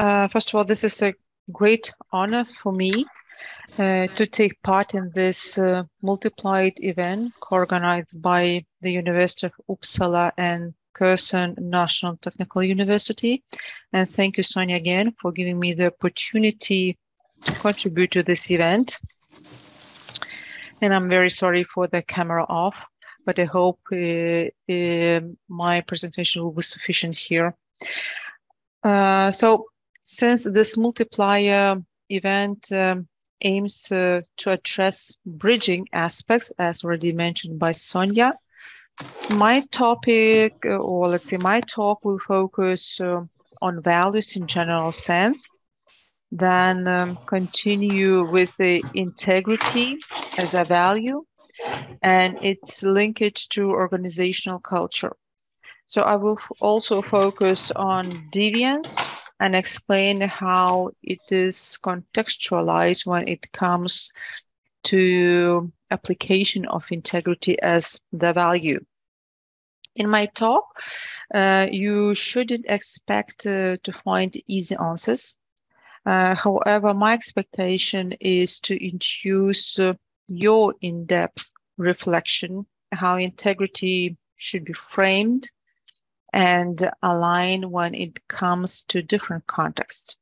Uh, first of all, this is a great honor for me uh, to take part in this uh, multiplier event organized by the University of Uppsala and Kherson National Technical University. And thank you, Sonia, again for giving me the opportunity to contribute to this event. And I'm very sorry for the camera off, but I hope uh, uh, my presentation will be sufficient here. So since this multiplier event um, aims uh, to address bridging aspects, as already mentioned by Sonia, my topic, uh, or let's say my talk, will focus uh, on values in general sense, then um, continue with the integrity as a value and its linkage to organizational culture. So I will also focus on deviance and explain how it is contextualized when it comes to application of integrity as the value. In my talk, uh, you shouldn't expect uh, to find easy answers. Uh, however, my expectation is to induce uh, your in-depth reflection, how integrity should be framed, and align when it comes to different contexts.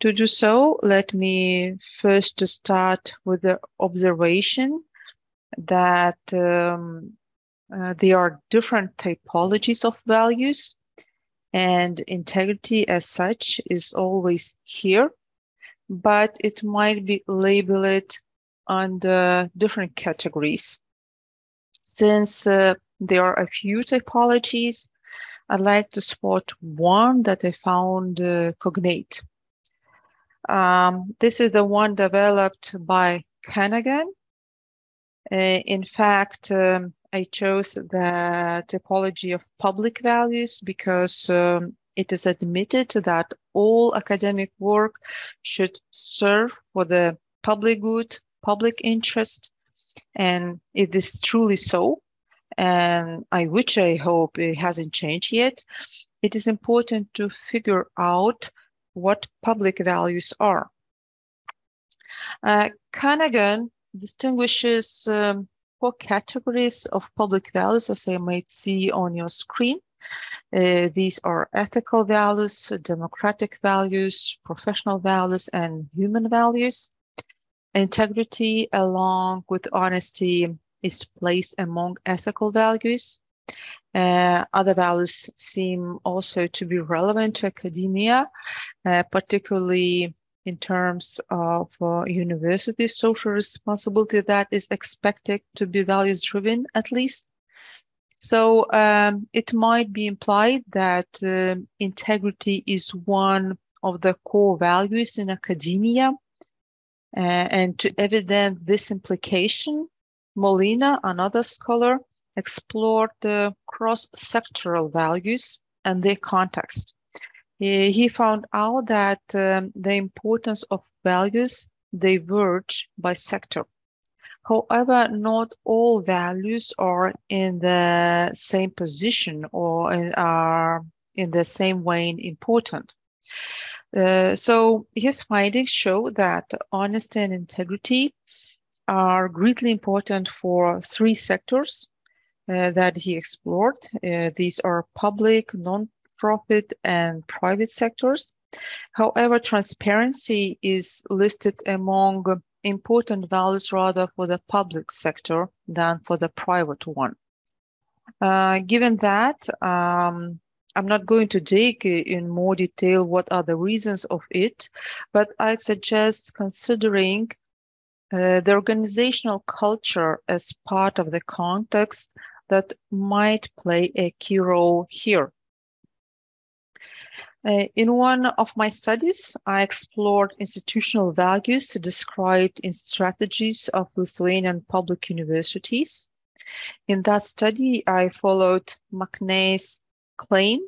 To do so, let me first start with the observation that um, uh, there are different typologies of values and integrity as such is always here, but it might be labeled under different categories. Since uh, there are a few typologies, I'd like to spot one that I found uh, cognate. Um, this is the one developed by Kernaghan. Uh, in fact, um, I chose the typology of public values because um, it is admitted that all academic work should serve for the public good, public interest. And it is truly so, and I which I hope it hasn't changed yet, it is important to figure out what public values are. Uh, Kernaghan distinguishes um, four categories of public values, as I might see on your screen. Uh, these are ethical values, democratic values, professional values, and human values. Integrity, along with honesty, is placed among ethical values. Uh, other values seem also to be relevant to academia, uh, particularly in terms of uh, university social responsibility that is expected to be values driven at least. So um, it might be implied that um, integrity is one of the core values in academia. Uh, and to evidence this implication, Molina, another scholar, explored the cross-sectoral values and their context. He, found out that um, the importance of values diverge by sector. However, not all values are in the same position or in, are in the same way important. Uh, so his findings show that honesty and integrity are greatly important for three sectors uh, that he explored. Uh, these are public, non-profit, and private sectors. However, transparency is listed among important values rather for the public sector than for the private one. Uh, given that, um, I'm not going to dig in more detail what are the reasons of it, but I suggest considering uh, the organizational culture as part of the context that might play a key role here. Uh, in one of my studies, I explored institutional values described in strategies of Lithuanian public universities. In that study, I followed McNay's claim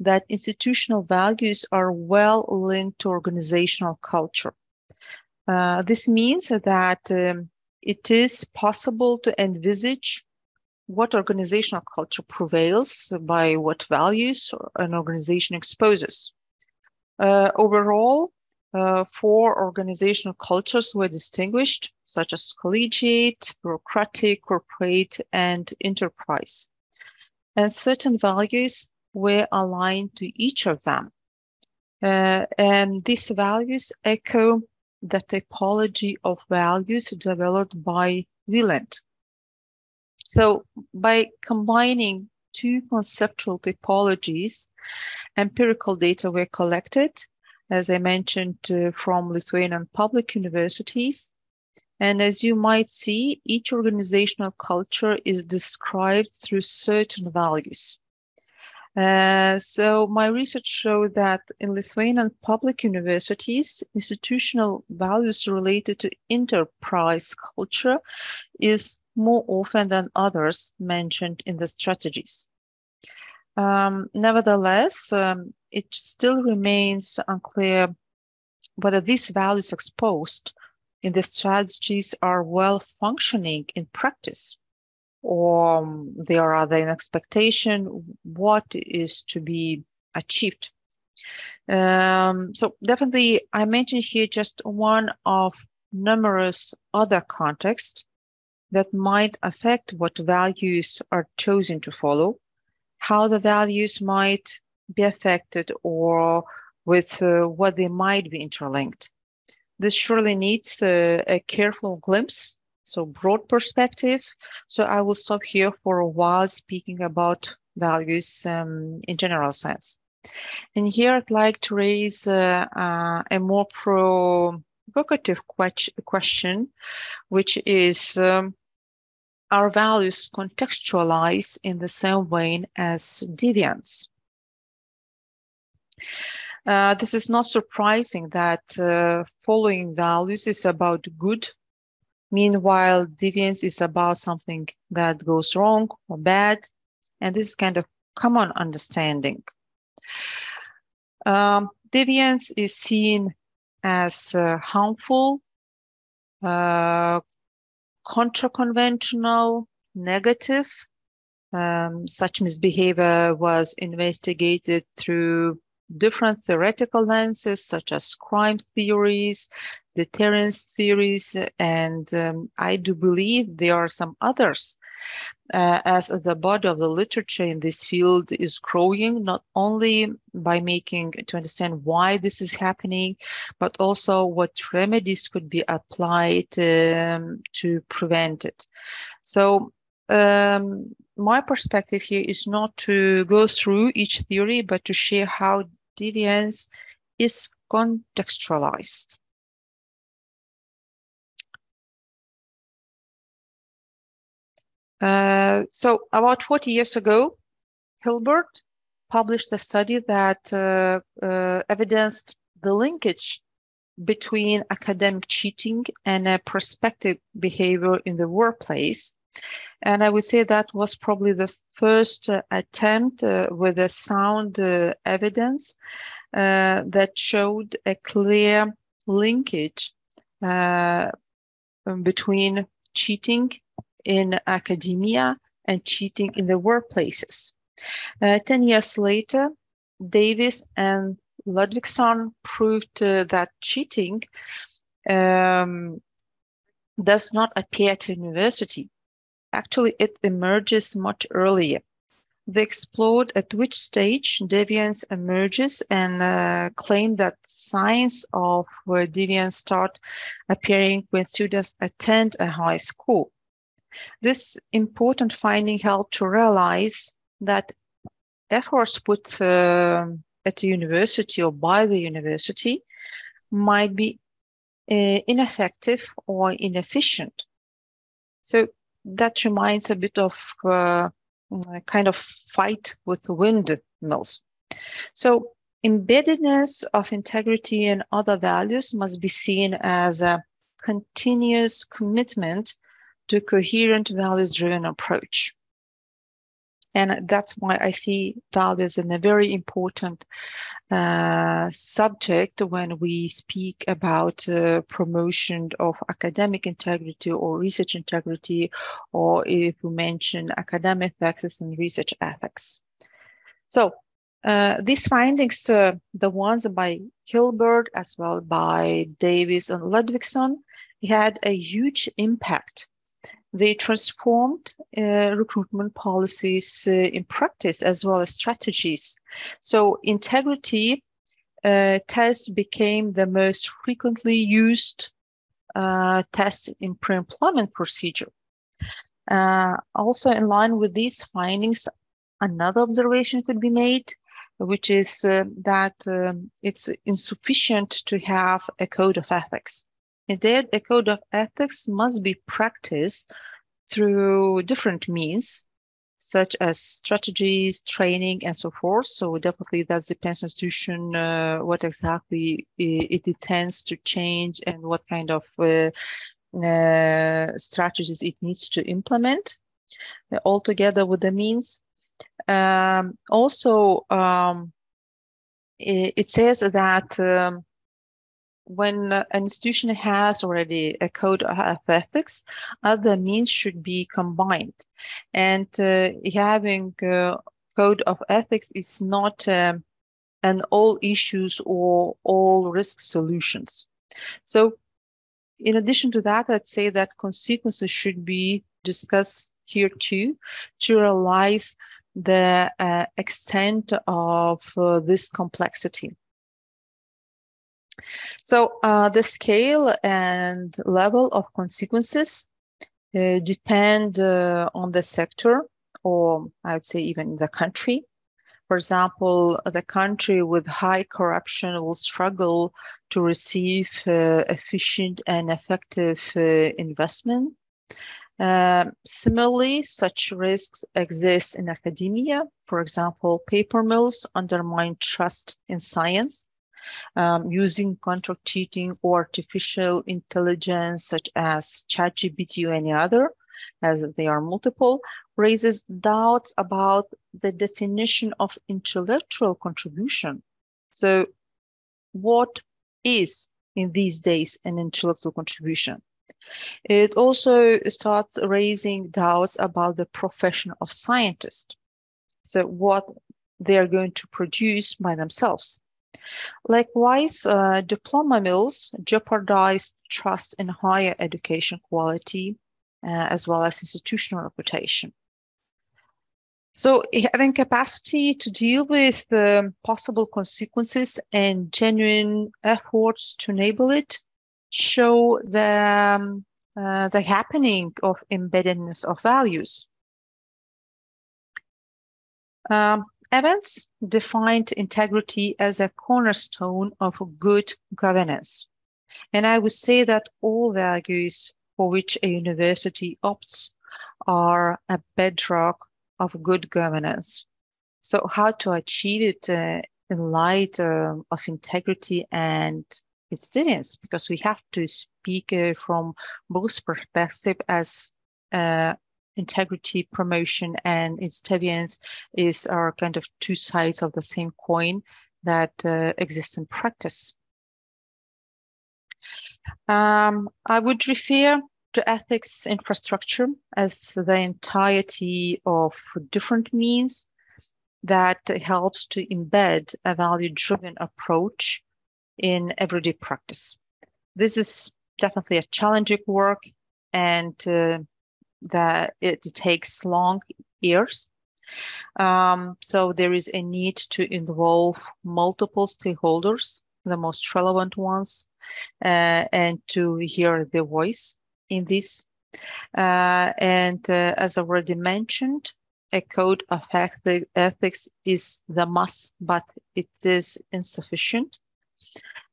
that institutional values are well linked to organizational culture. Uh, this means that um, it is possible to envisage what organizational culture prevails by what values an organization exposes. Uh, overall, uh, four organizational cultures were distinguished, such as collegiate, bureaucratic, corporate, and enterprise. And certain values were aligned to each of them. Uh, and these values echo the typology of values developed by Wieland. So by combining two conceptual typologies, empirical data were collected as I mentioned, uh, from Lithuanian public universities. And as you might see, each organizational culture is described through certain values. Uh, so my research showed that in Lithuanian public universities, institutional values related to enterprise culture is more often than others mentioned in the strategies. Um, nevertheless, um, it still remains unclear whether these values exposed in the strategies are well functioning in practice or um, there are other in expectation what is to be achieved. Um, so definitely I mentioned here just one of numerous other contexts that might affect what values are chosen to follow how the values might be affected or with uh, what they might be interlinked. This surely needs uh, a careful glimpse, so broad perspective. So I will stop here for a while speaking about values um, in general sense. And here I'd like to raise uh, uh a more provocative question, which is um, our values contextualize in the same way as deviance. Uh, this is not surprising that uh, following values is about good. Meanwhile, deviance is about something that goes wrong or bad. And this is kind of common understanding. Um, deviance is seen as uh, harmful, uh, contra-conventional, negative. Um, such misbehavior was investigated through different theoretical lenses, such as crime theories, deterrence theories, and um, I do believe there are some others. Uh, as the body of the literature in this field is growing, not only by making to understand why this is happening, but also what remedies could be applied um, to prevent it. So um, my perspective here is not to go through each theory, but to share how deviance is contextualized. Uh, so about 40 years ago, Hilbert published a study that uh, uh, evidenced the linkage between academic cheating and a prospective behavior in the workplace. And I would say that was probably the first uh, attempt uh, with a sound uh, evidence that showed a clear linkage between cheating in academia and cheating in the workplaces. Uh, 10 years later, Davis and Ludvigson proved that cheating um, does not appear at university Actually, it emerges much earlier. They explored at which stage deviance emerges and uh, claim that signs of where deviance start appearing when students attend a high school. This important finding helped to realize that efforts put uh, at the university or by the university might be uh, ineffective or inefficient. So that reminds a bit of uh, a kind of fight with windmills. So embeddedness of integrity and other values must be seen as a continuous commitment to coherent values-driven approach. And that's why I see values in a very important uh, subject when we speak about uh, promotion of academic integrity or research integrity, or if we mention academic ethics and research ethics. So Uh, these findings, uh, the ones by Hilbert as well by Davis and Ludvigson, had a huge impact. They transformed uh, recruitment policies uh, in practice as well as strategies. So integrity uh, became the most frequently used uh, test in pre-employment procedure. Uh, also in line with these findings, another observation could be made, which is uh, that um, it's insufficient to have a code of ethics. Indeed, a code of ethics must be practiced through different means, such as strategies, training, and so forth. So definitely that depends on the institution, uh, what exactly it, intends to change and what kind of uh, uh, strategies it needs to implement uh, altogether with the means. Um, also, um, it, it, says that um, when an institution has already a code of ethics, other means should be combined. And uh, having a code of ethics is not um, an all issues or all risk solutions. So in addition to that, I'd say that consequences should be discussed here too to realize the uh, extent of uh, this complexity. So uh, the scale and level of consequences uh, depend uh, on the sector or I would say even the country. For example, the country with high corruption will struggle to receive uh, efficient and effective uh, investment. Uh, similarly, such risks exist in academia. For example, paper mills undermine trust in science um, using control cheating or artificial intelligence, such as ChatGPT or any other, as they are multiple, raises doubts about the definition of intellectual contribution. So, what is in these days an intellectual contribution? It also starts raising doubts about the profession of scientist. So, what they are going to produce by themselves. Likewise, uh, diploma mills jeopardize trust in higher education quality uh, as well as institutional reputation. So having capacity to deal with the possible consequences and genuine efforts to enable it show the, um, uh, the happening of embeddedness of values. Um, Evans defined integrity as a cornerstone of good governance. And I would say that all values for which a university opts are a bedrock of good governance. So, how to achieve it uh, in light uh, of integrity and its students? Because we have to speak uh, from both perspectives as uh, integrity promotion and its is are kind of two sides of the same coin that uh, exist in practice. Um, I would refer to ethics infrastructure as the entirety of different means that helps to embed a value-driven approach in everyday practice. This is definitely a challenging work and uh, that it takes long years. Um, so there is a need to involve multiple stakeholders, the most relevant ones, uh, and to hear their voice in this. Uh, and uh, as already mentioned, a code of ethics is the must, but it is insufficient.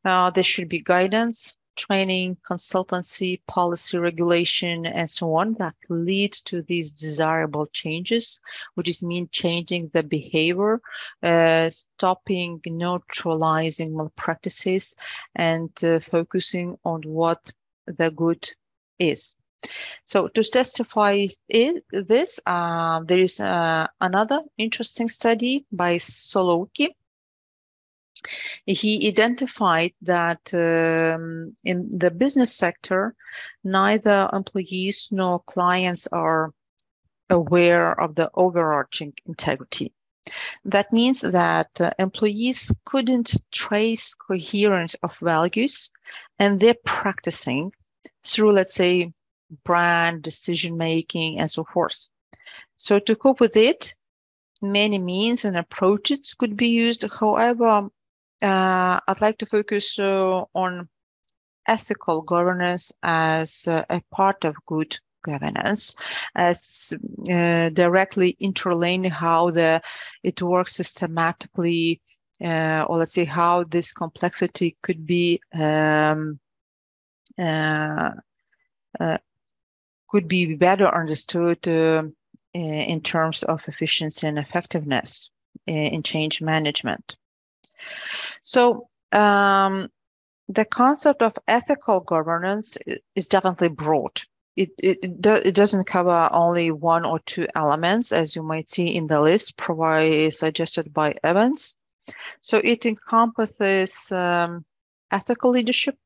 Uh, there should be guidance training, consultancy, policy regulation, and so on that lead to these desirable changes, which is mean changing the behavior, uh, stopping, neutralizing malpractices, and uh, focusing on what the good is. So to testify this, uh, there is uh, another interesting study by Soloki he identified that um, in the business sector, neither employees nor clients are aware of the overarching integrity. That means that uh, employees couldn't trace coherence of values and they're practicing through, let's say, brand decision making and so forth. So to cope with it, many means and approaches could be used. However, uh, I'd like to focus uh, on ethical governance as uh, a part of good governance as uh, directly interlining how the it works systematically uh, or let's say how this complexity could be um, uh, could be better understood in terms of efficiency and effectiveness in change management. So um, the concept of ethical governance is definitely broad it, it, it doesn't cover only one or two elements, as you might see in the list provided suggested by Evans. So it encompasses um, ethical leadership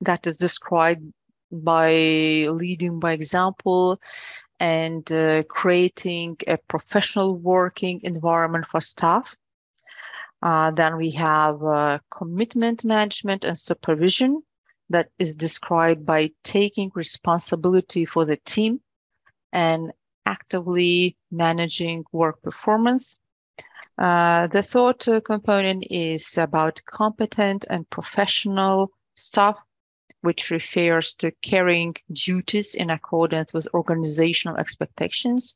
that is described by leading by example and uh, creating a professional working environment for staff. Uh, then we have uh, commitment management and supervision that is described by taking responsibility for the team and actively managing work performance. Uh, the third component is about competent and professional staff, which refers to carrying duties in accordance with organizational expectations.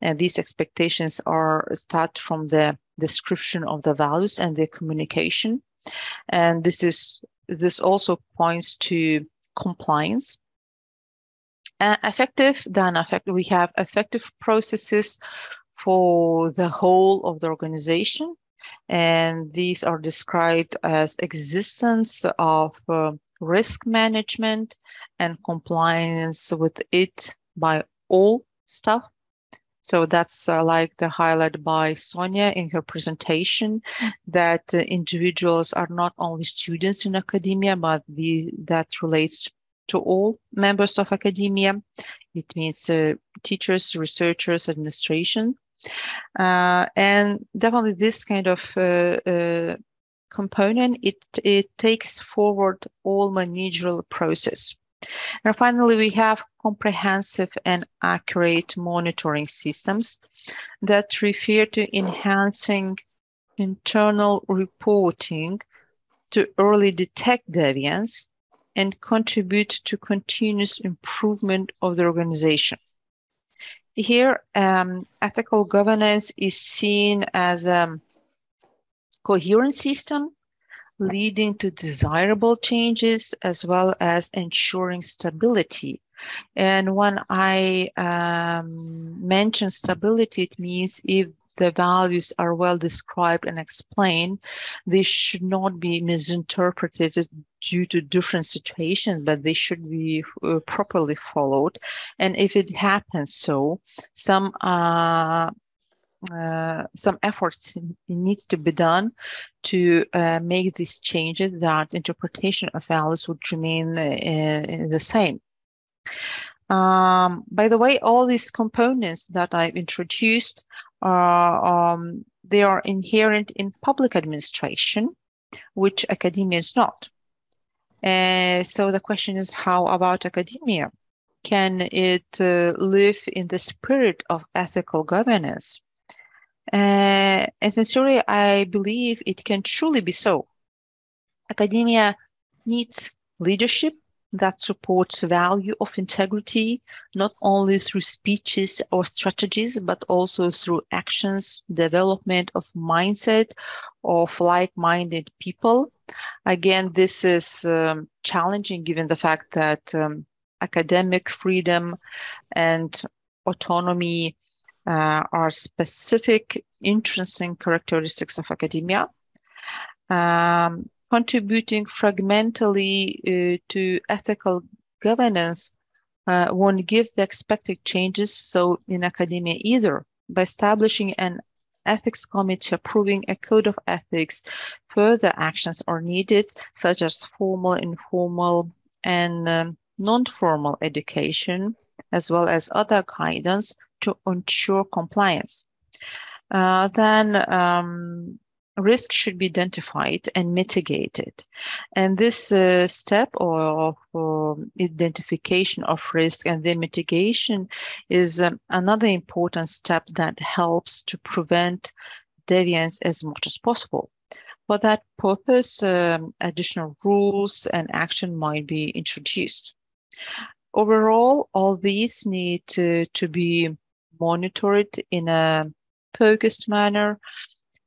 And these expectations are start from the description of the values and the communication. And this is this also points to compliance. Uh, effective, then effective, we have effective processes for the whole of the organization. And these are described as existence of uh, risk management and compliance with it by all staff so that's uh, like the highlight by Sonia in her presentation that uh, individuals are not only students in academia, but the, that relates to all members of academia. It means uh, teachers, researchers, administration. Uh, and definitely this kind of uh, uh, component, it, it takes forward all managerial process. And finally, we have comprehensive and accurate monitoring systems that refer to enhancing internal reporting to early detect deviance and contribute to continuous improvement of the organization. Here, um, ethical governance is seen as a coherent system leading to desirable changes as well as ensuring stability. And when I um, mention stability, it means if the values are well described and explained, they should not be misinterpreted due to different situations, but they should be uh, properly followed. And if it happens so, some uh, uh, some efforts needs to be done to uh, make these changes that interpretation of values would remain uh, the same. Um, by the way, all these components that I've introduced are um, they are inherent in public administration, which academia is not. Uh, so the question is, how about academia? Can it uh, live in the spirit of ethical governance? Uh, and sincerely, I believe it can truly be so. Academia needs leadership that supports value of integrity, not only through speeches or strategies, but also through actions, development of mindset of like-minded people. Again, this is um, challenging given the fact that um, academic freedom and autonomy uh, are specific interesting characteristics of academia, um, contributing fragmentally uh, to ethical governance uh, won't give the expected changes so in academia either. By establishing an ethics committee approving a code of ethics, further actions are needed, such as formal, informal, and um, non-formal education, as well as other guidance to ensure compliance. uh, then um, risk should be identified and mitigated. And this uh, step of um, identification of risk and the mitigation is um, another important step that helps to prevent deviance as much as possible. For that purpose, um, additional rules and action might be introduced. Overall, all these need to, to be monitored in a focused manner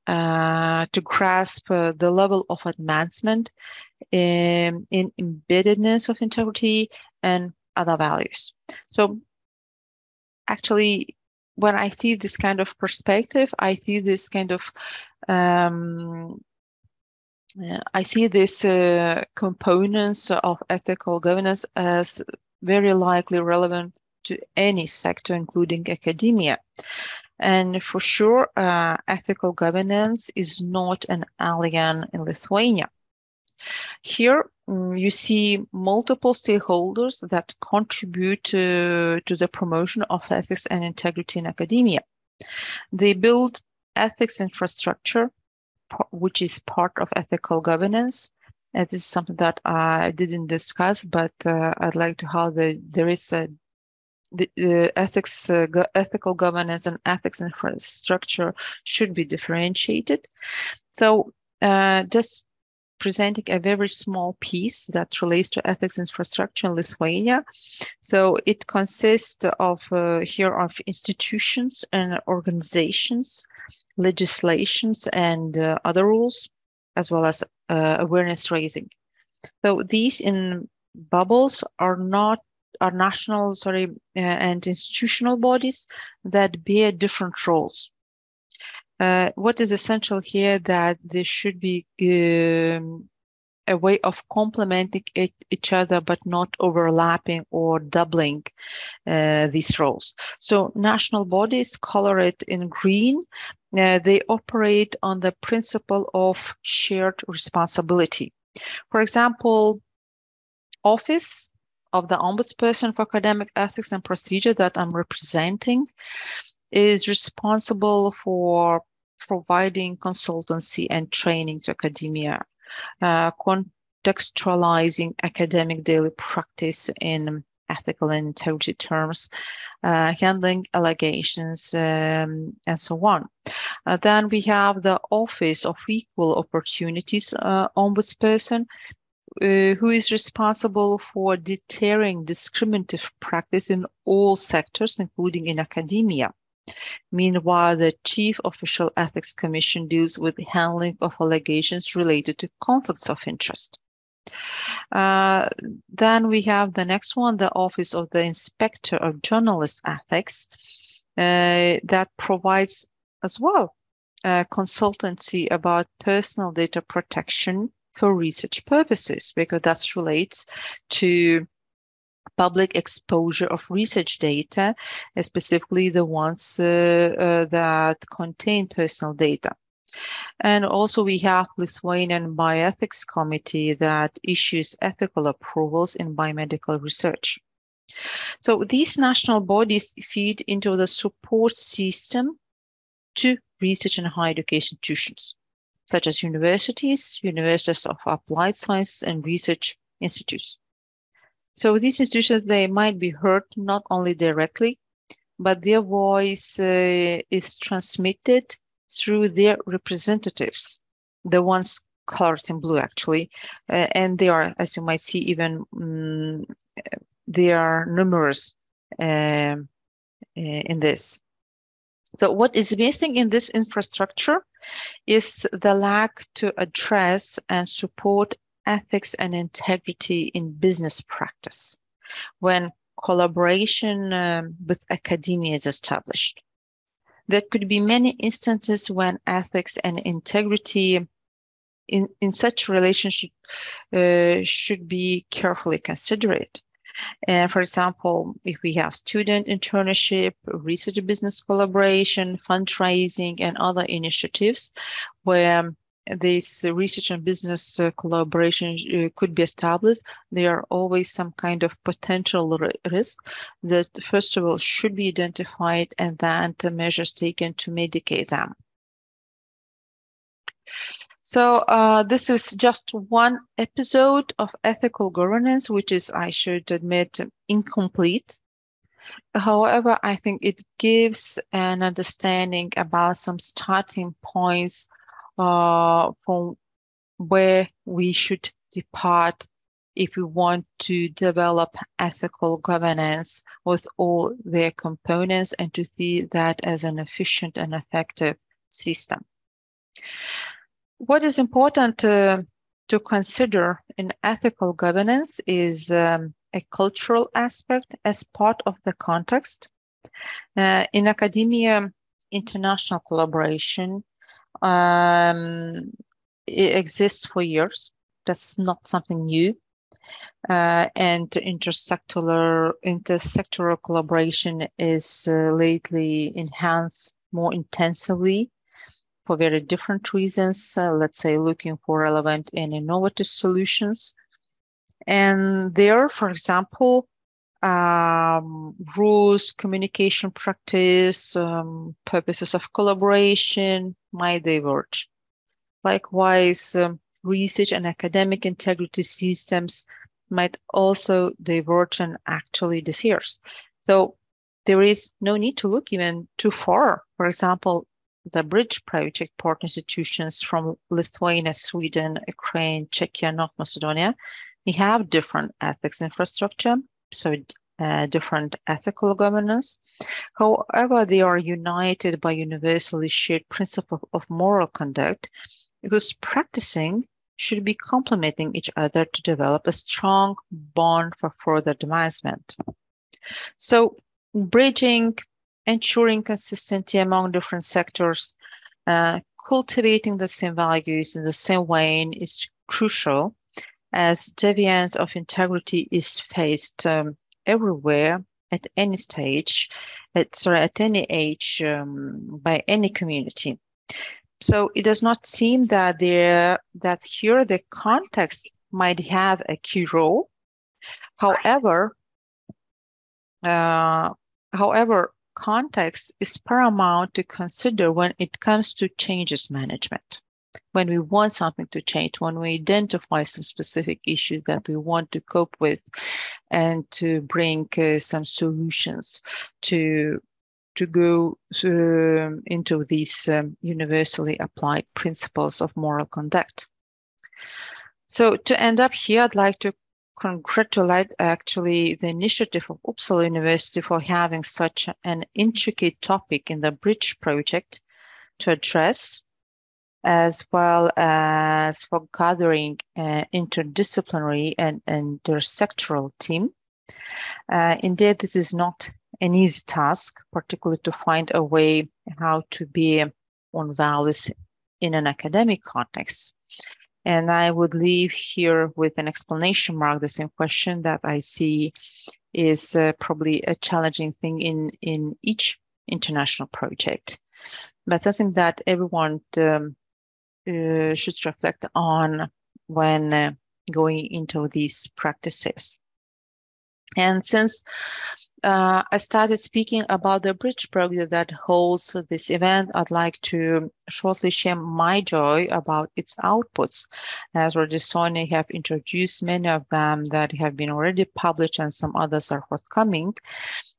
uh, to grasp uh, the level of advancement in, in embeddedness of integrity and other values. So actually, when I see this kind of perspective, I see this kind of um, I see these uh, components of ethical governance as very likely relevant to any sector, including academia. And for sure, uh, ethical governance is not an alien in Lithuania. Here, um, you see multiple stakeholders that contribute to, to the promotion of ethics and integrity in academia. They build ethics infrastructure, which is part of ethical governance. And this is something that I didn't discuss, but uh, I'd like to how the, there is a the uh, ethics, uh, go ethical governance and ethics infrastructure should be differentiated. So uh, just presenting a very small piece that relates to ethics infrastructure in Lithuania. So it consists of uh, here of institutions and organizations, legislations and uh, other rules, as well as uh, awareness raising. So these in bubbles are not are national, sorry, uh, and institutional bodies that bear different roles. Uh, what is essential here that there should be um, a way of complementing it, each other but not overlapping or doubling uh, these roles. So national bodies colored in green, uh, they operate on the principle of shared responsibility. For example, office of the Ombudsperson for Academic Ethics and Procedure that I'm representing is responsible for providing consultancy and training to academia, uh, contextualizing academic daily practice in ethical and integrity terms, uh, handling allegations, um, and so on. Uh, then we have the Office of Equal Opportunities uh, Ombudsperson, uh, who is responsible for deterring discriminative practice in all sectors, including in academia. Meanwhile, the Chief Official Ethics Commission deals with handling of allegations related to conflicts of interest. Uh, then we have the next one, the Office of the Inspector of Journalist Ethics, uh, that provides as well uh, consultancy about personal data protection for research purposes, because that relates to public exposure of research data, specifically the ones uh, uh, that contain personal data. And also we have Lithuanian Bioethics Committee that issues ethical approvals in biomedical research. So these national bodies feed into the support system to research and higher education institutions, such as universities, universities of applied science and research institutes. So these institutions, they might be heard not only directly, but their voice uh, is transmitted through their representatives, the ones colored in blue actually, uh, and they are, as you might see, even um, they are numerous um, in this. So what is missing in this infrastructure is the lack to address and support ethics and integrity in business practice when collaboration um, with academia is established. There could be many instances when ethics and integrity in, in such relationship uh, should be carefully considered. And for example, if we have student internship, research business collaboration, fundraising, and other initiatives where this research and business uh, collaboration uh, could be established, there are always some kind of potential risk that, first of all, should be identified and then the measures taken to mitigate them. So uh, this is just one episode of ethical governance, which is, I should admit, incomplete. However, I think it gives an understanding about some starting points uh, from where we should depart if we want to develop ethical governance with all their components and to see that as an efficient and effective system. What is important to consider in ethical governance is um, a cultural aspect as part of the context. Uh, in academia, international collaboration um, exists for years. That's not something new. Uh, and intersectoral intersectoral collaboration is uh, lately enhanced more intensively for very different reasons. Uh, let's say looking for relevant and innovative solutions. And there, for example, um, rules, communication practice, um, purposes of collaboration might diverge. Likewise, um, research and academic integrity systems might also diverge and actually differ. So there is no need to look even too far. For example, the bridge project partner institutions from Lithuania, Sweden, Ukraine, Czechia, North Macedonia, we have different ethics infrastructure so uh, different ethical governance. However, they are united by universally shared principle of moral conduct because practicing should be complementing each other to develop a strong bond for further advancement. So bridging, ensuring consistency among different sectors, uh, cultivating the same values in the same way is crucial as deviance of integrity is faced um, everywhere at any stage, at, sorry, at any age um, by any community. So it does not seem that there that here the context might have a key role. However, uh, however, context is paramount to consider when it comes to changes management when we want something to change, when we identify some specific issues that we want to cope with and to bring uh, some solutions to to go into these um, universally applied principles of moral conduct. So to end up here, I'd like to congratulate actually the initiative of Uppsala University for having such an intricate topic in the Bridge project to address as well as for gathering uh, interdisciplinary and, intersectoral team. Uh, indeed, this is not an easy task, particularly to find a way how to be on values in an academic context. And I would leave here with an explanation mark the same question that I see is uh, probably a challenging thing in, in each international project. But something that everyone um, uh, should reflect on when uh, going into these practices. And since uh, I started speaking about the bridge project that holds this event, I'd like to shortly share my joy about its outputs. As already Sonia have introduced many of them that have been already published and some others are forthcoming.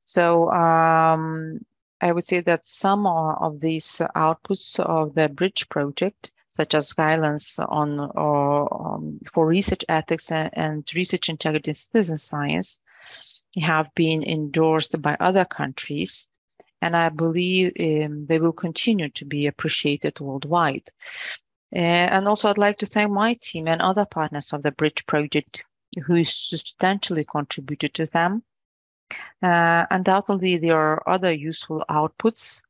So um, I would say that some of these outputs of the bridge project such as guidelines on or um, for research ethics and, and, research integrity in citizen science have been endorsed by other countries and I believe um, they will continue to be appreciated worldwide. Uh, and also, I'd like to thank my team and other partners of the Bridge Project who substantially contributed to them. Uh, undoubtedly, there are other useful outputs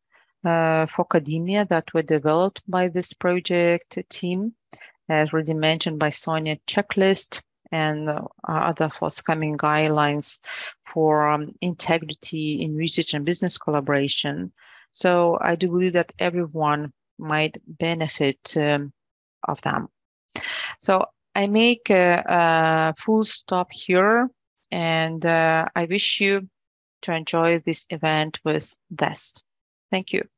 uh, for academia that were developed by this project team, as already mentioned by Sonia, checklist and other forthcoming guidelines for um, integrity in research and business collaboration. So I do believe that everyone might benefit um, of them. So I make a, a full stop here and uh, I wish you to enjoy this event with zest. Thank you.